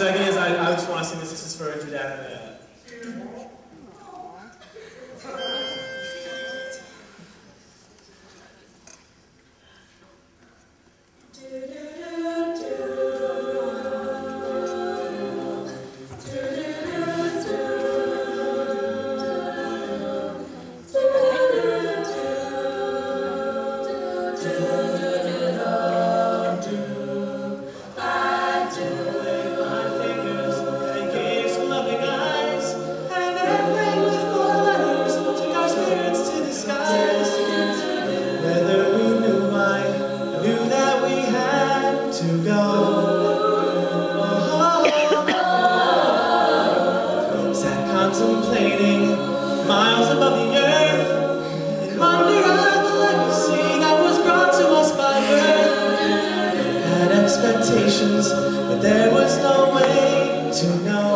Second is I, I just want to sing this. This is for Andrew Contemplating miles above the earth and wonder at the legacy that was brought to us by birth. Had expectations, but there was no way to know.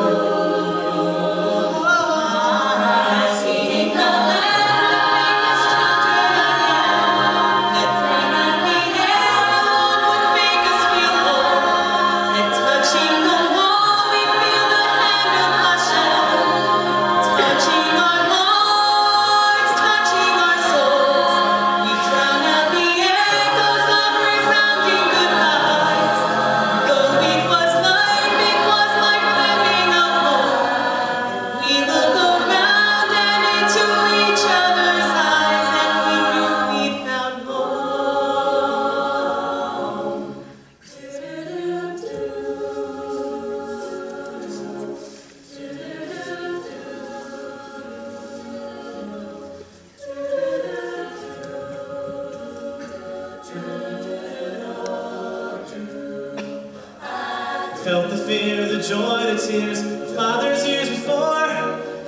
Felt the fear, the joy, the tears of fathers years before,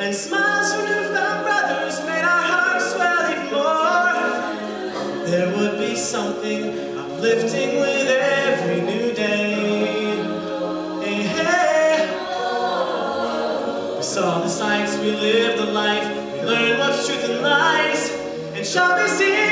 and smiles from newfound brothers made our hearts swell even more. There would be something uplifting with every new day. Hey, hey. We saw the sights, we lived the life, we learned what's truth and lies, and shall be seen